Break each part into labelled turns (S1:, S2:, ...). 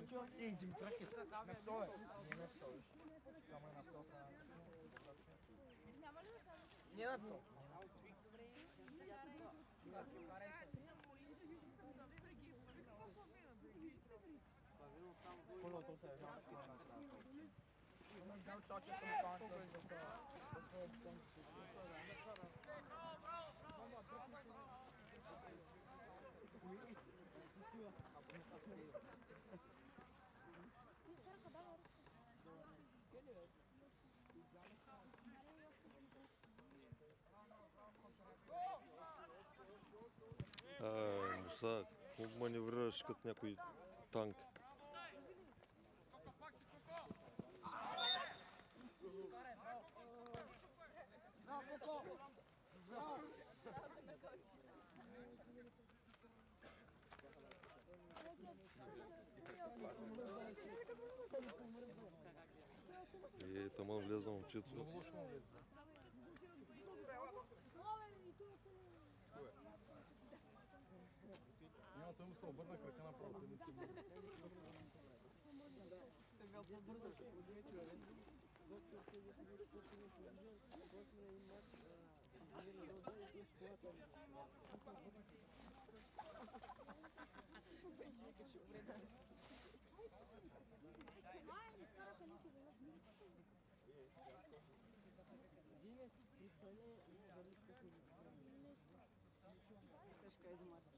S1: Едем треки на
S2: кто? Не на псо.
S1: Не
S2: на
S1: псо. Колото се е нашето на краса. Имам дал шот, че съм контакт за са.
S3: Браво, браво, браво! Какво маневрираш като някой танк? Е, таман влеза момчето.
S4: на твоєму слову, борна
S2: кракана правда. Денис, представляю, Сашка из Марта.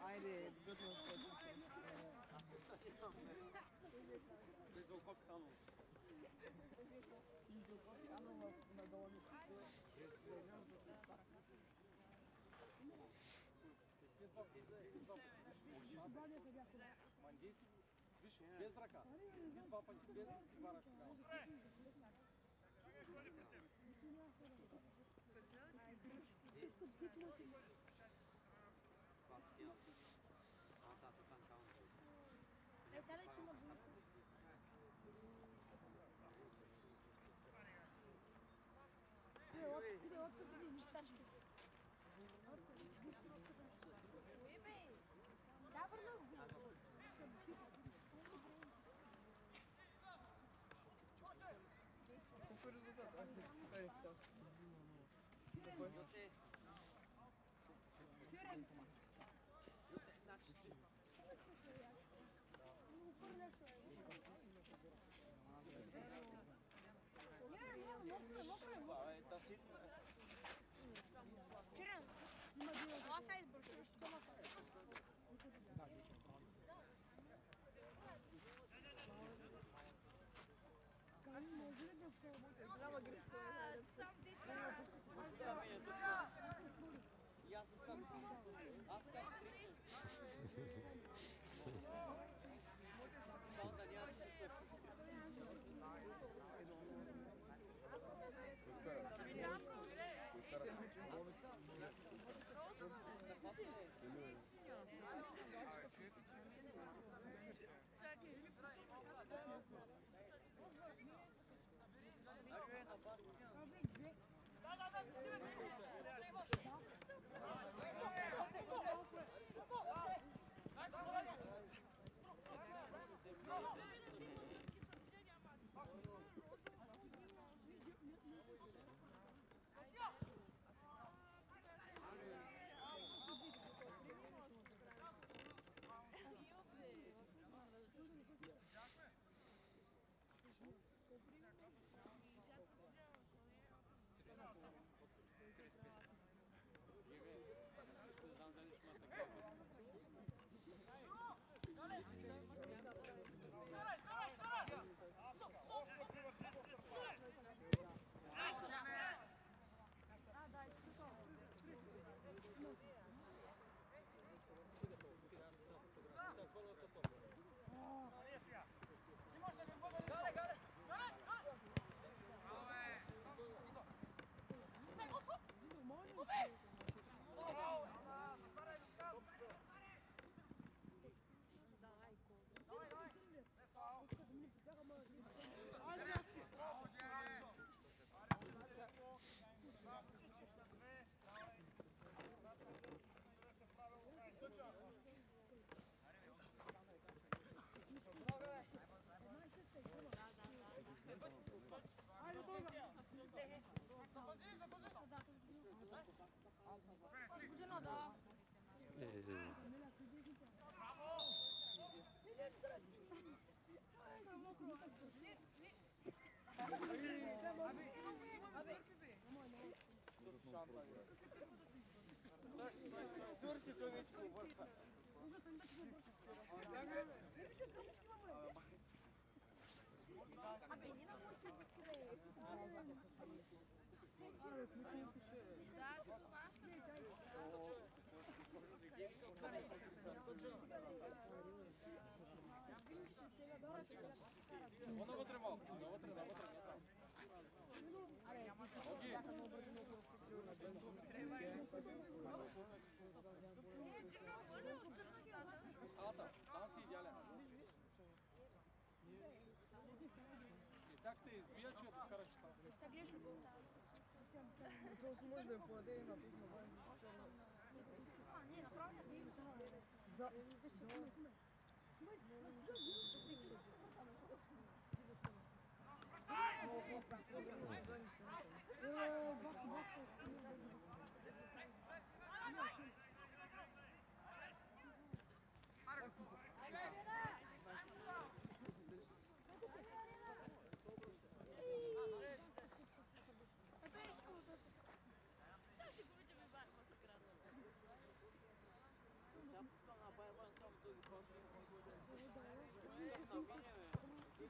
S2: Haydi, götürün. Götürün
S1: kopyanı. Götürün kopyanı. Götürün kopyanı.
S4: Мандейси, виж, без ръка. Един два пъти без да си вараш тогава.
S2: Е, сега че има двойка. Иде от, иде от пази нещачки. Кое That's it. Розовий. Oh, Воно витривало, воно витривало. Alta, dansı ideale. Exacte, izbijat će
S5: od karašta.
S3: Sa
S1: grešim To
S2: su možda podejna, tu smo bavili.
S1: A, nije, napravljena snimka. Da, da. Дедушка. Бак, бак.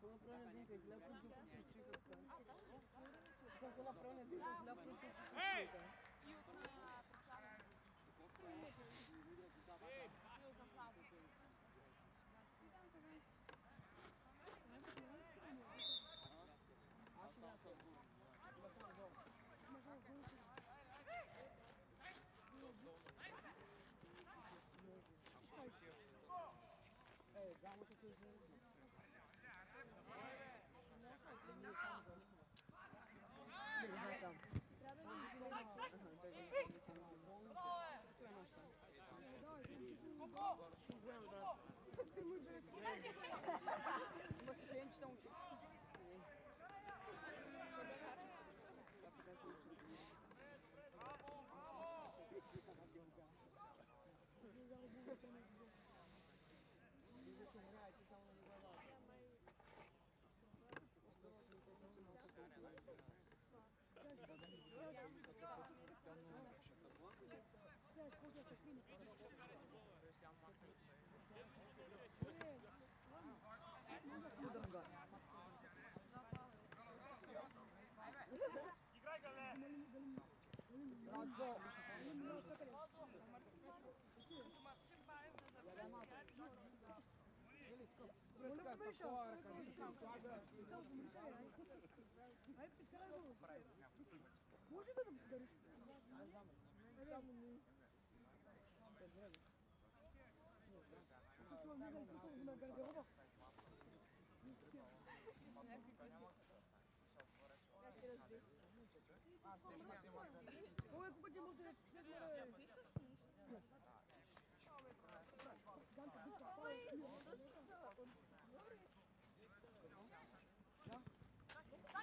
S2: Пълноправен ден, как ляпо се подпишчиха. Как пълноправен ден, как ляпо се подпишчиха. Е, дамата Meus clientes estão de. Bravo,
S5: bravo! Играй, Гале! Браво!
S2: Может, потом поговоришь?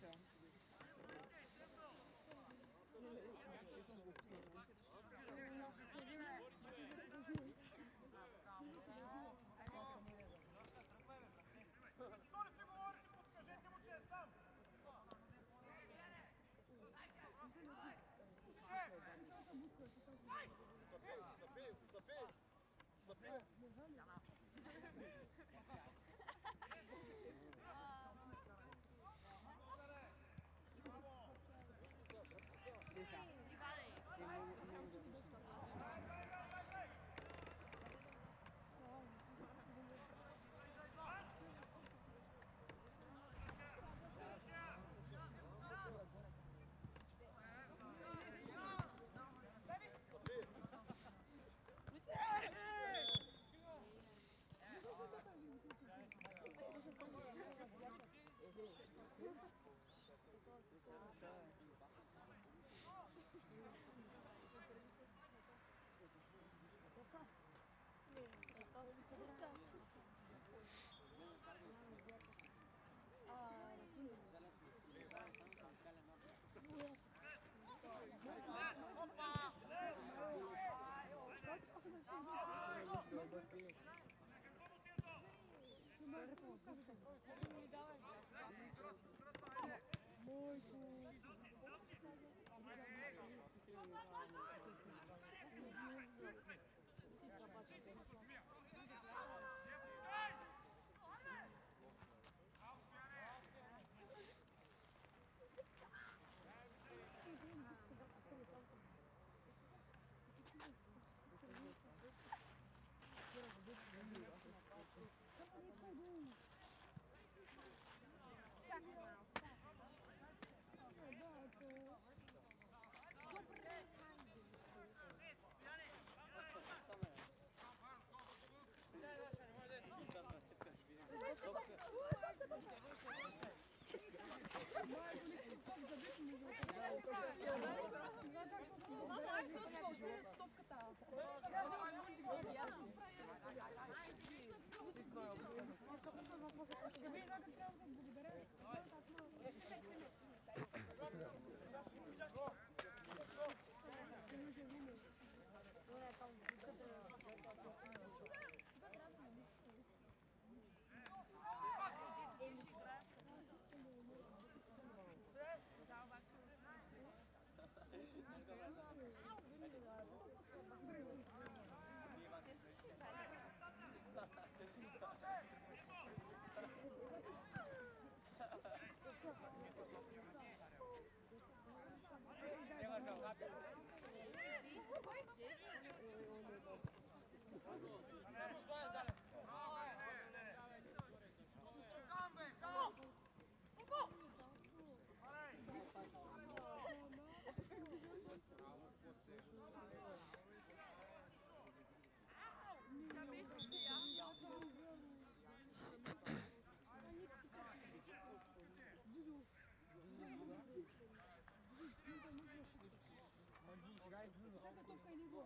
S2: Deja.
S1: Давай, давай.
S5: Какая топка или его?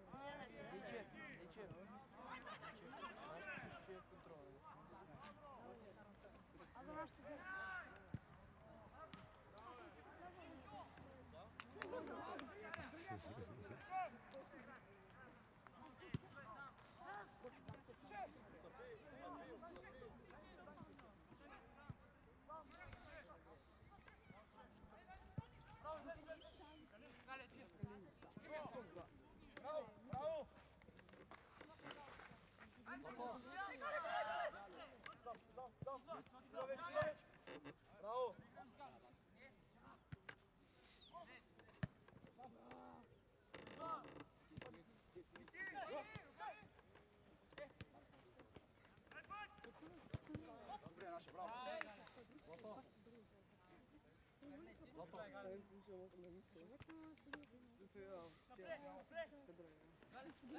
S1: Да. Mooi
S5: Ik heb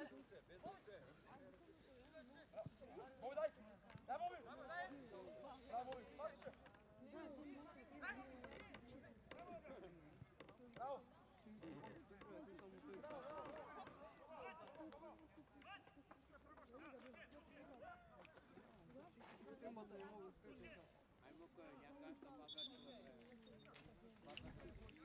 S5: een u!
S4: Daar moet u! Nou! I'm not. Thank you.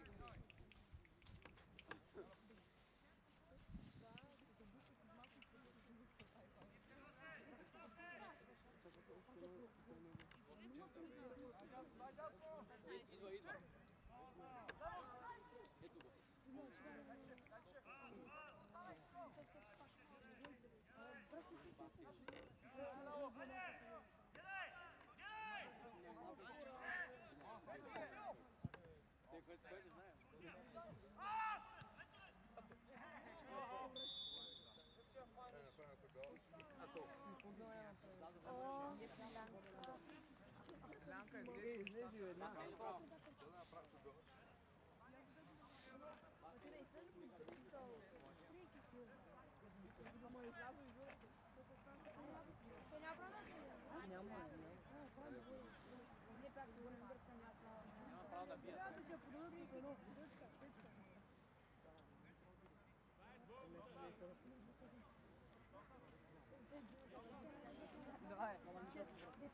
S2: Излезе една.
S5: Păi neapărat asta e.
S2: Няма, няма.
S5: Не пак се върнем върху на това.
S4: Няма право да бие.
S5: Трябва да се подадат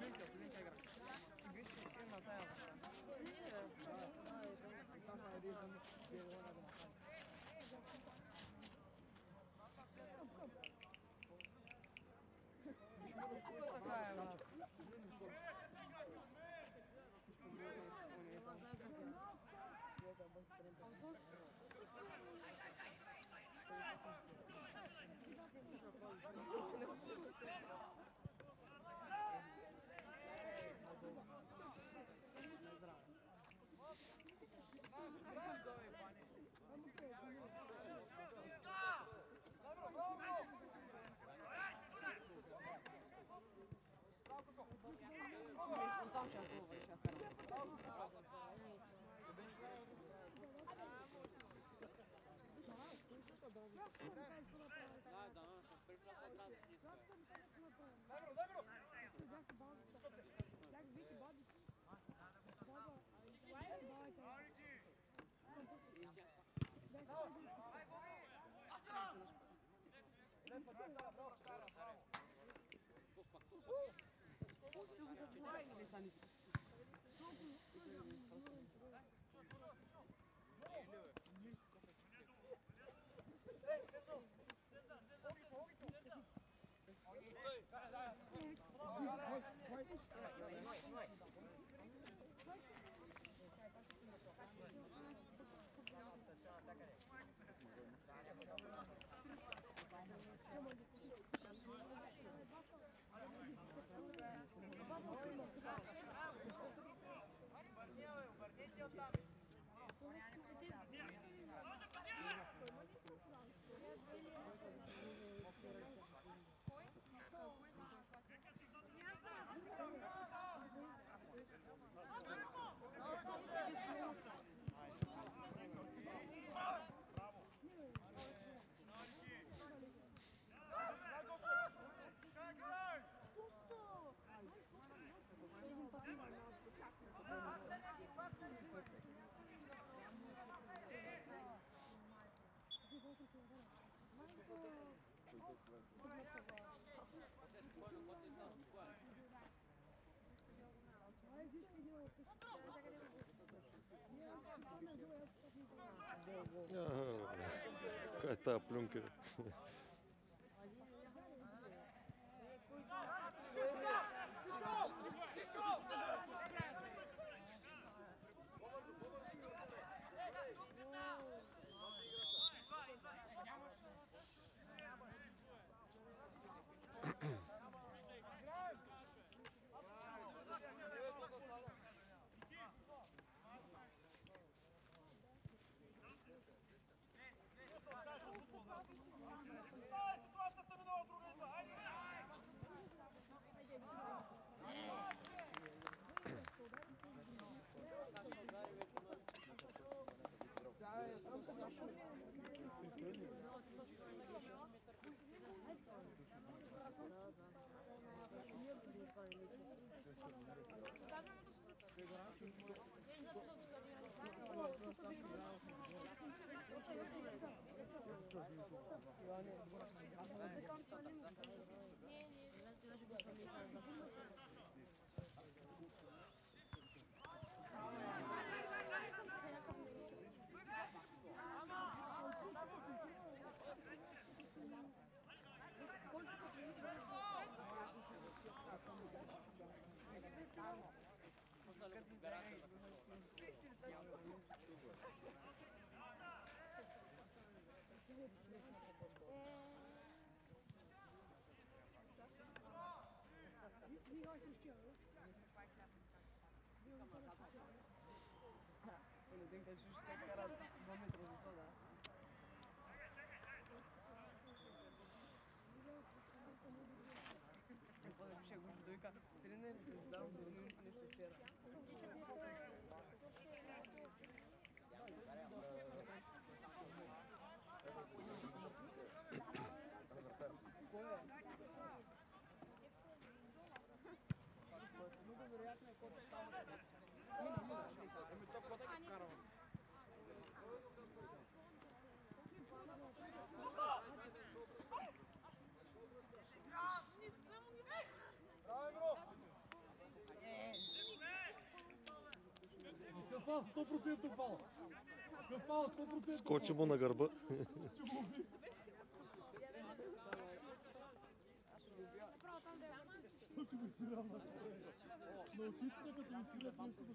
S5: Thank
S2: you. Dobro, dobro! Jak biti babi? Baba, Origi! Aj, Bobi! Asam! Lepo, bravo, bravo, bravo! Tu bi se zvojili, ne sami. はい。Ajá. Esta. Yani Gracias. Wie heißt es Joe? Bunu denk şu işte karar moment olursa da. Böyle bir şey vurdu. Trener, ben bunu yürütmesi kera.
S6: Кафал, 100% фал. Кафал, 100%.
S3: Скочи му на гърба.
S6: Направо там да е. Ти ми си рама. Научи се, като ми свирят нещо да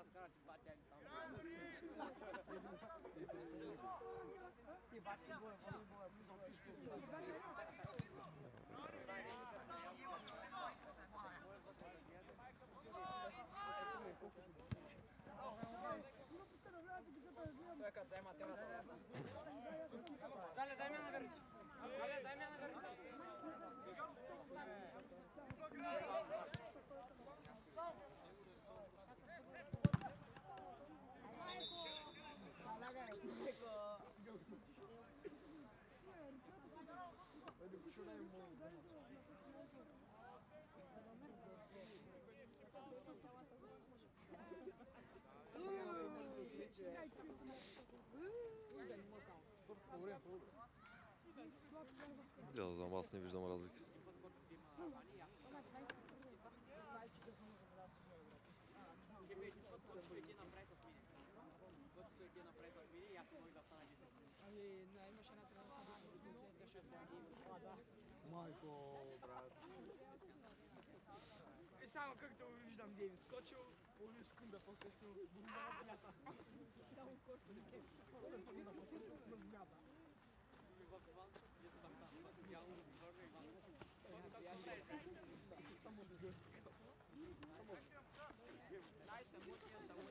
S2: Da, Când îi gram și gram. Îi dau 5 gram.
S7: ви малко излагам яму
S3: Ja znam, аз не виждам разлика.
S2: Ами, на, имаше една
S8: Майко, брат.
S2: И само както виждам Дейвид скочил, половин секунда по-късно бомба на земята. На земята. Само с гърка. Дай самотния,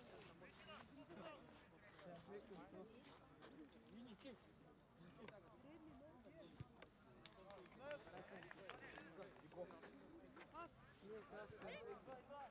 S2: Vai, vai, vai.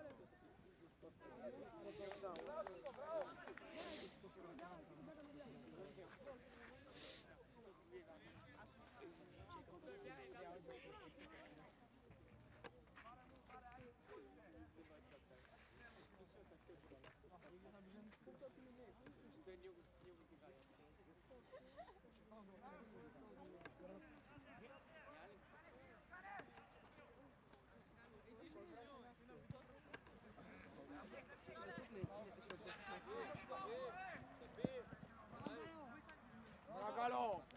S1: Bragalo!
S3: Calón.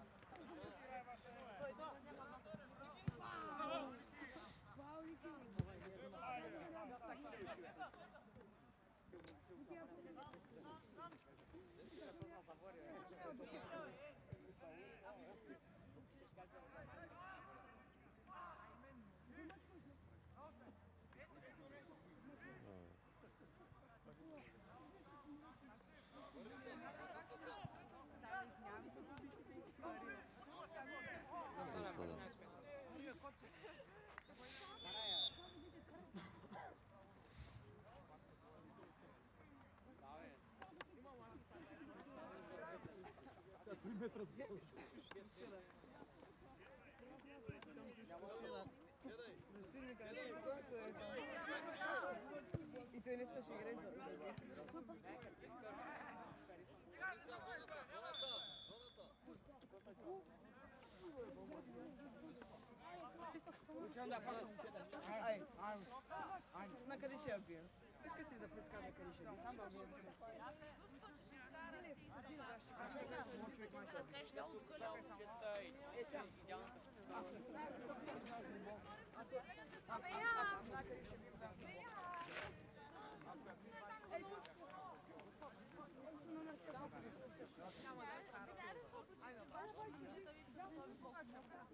S2: Защитника, это какой-то это. И той не искаш играй за за Ай, На къде ще я пия? Искаш ли да предскажа къде ще пия? Сам да го Няма
S1: да
S2: е хара. Айде,
S1: да се опочи, че това ще чета ви, че това ви покача.